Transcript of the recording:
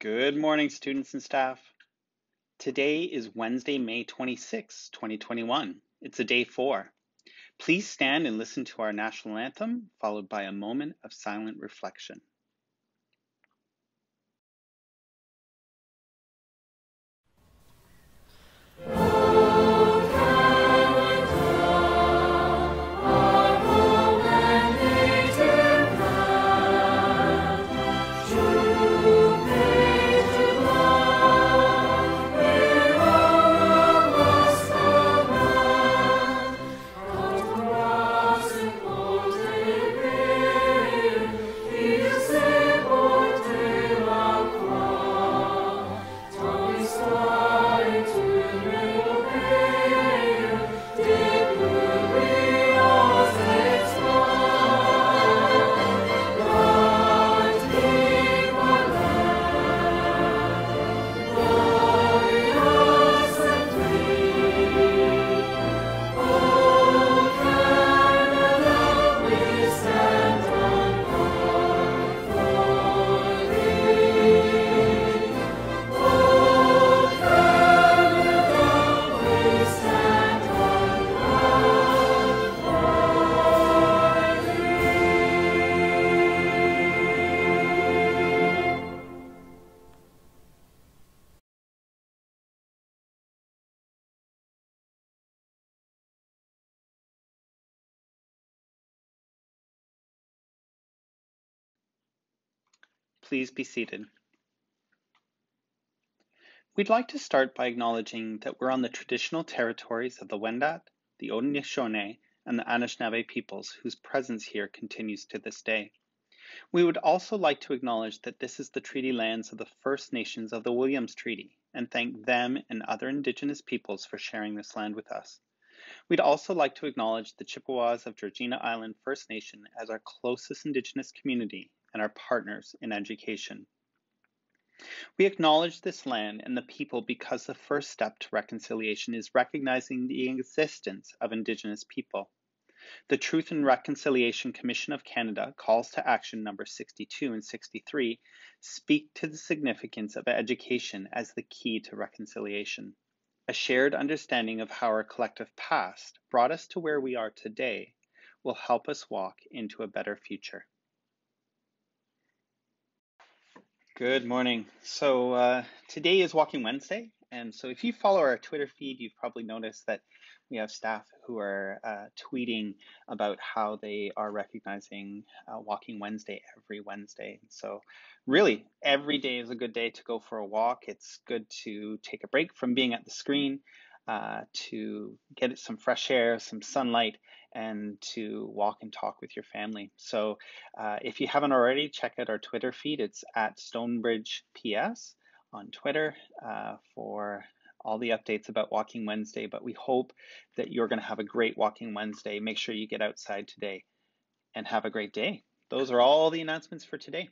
Good morning, students and staff. Today is Wednesday, May 26, 2021. It's a day four. Please stand and listen to our national anthem, followed by a moment of silent reflection. Please be seated. We'd like to start by acknowledging that we're on the traditional territories of the Wendat, the Haudenosaunee, and the Anishinaabe peoples whose presence here continues to this day. We would also like to acknowledge that this is the treaty lands of the First Nations of the Williams Treaty and thank them and other Indigenous peoples for sharing this land with us. We'd also like to acknowledge the Chippewas of Georgina Island First Nation as our closest Indigenous community and our partners in education. We acknowledge this land and the people because the first step to reconciliation is recognizing the existence of Indigenous people. The Truth and Reconciliation Commission of Canada calls to action number 62 and 63 speak to the significance of education as the key to reconciliation. A shared understanding of how our collective past brought us to where we are today will help us walk into a better future. Good morning. So uh, today is Walking Wednesday, and so if you follow our Twitter feed, you've probably noticed that we have staff who are uh, tweeting about how they are recognizing uh, Walking Wednesday every Wednesday. So really, every day is a good day to go for a walk. It's good to take a break from being at the screen, uh, to get some fresh air, some sunlight, and to walk and talk with your family. So uh, if you haven't already, check out our Twitter feed. It's at Stonebridge PS on Twitter uh, for all the updates about Walking Wednesday. But we hope that you're going to have a great Walking Wednesday. Make sure you get outside today and have a great day. Those are all the announcements for today.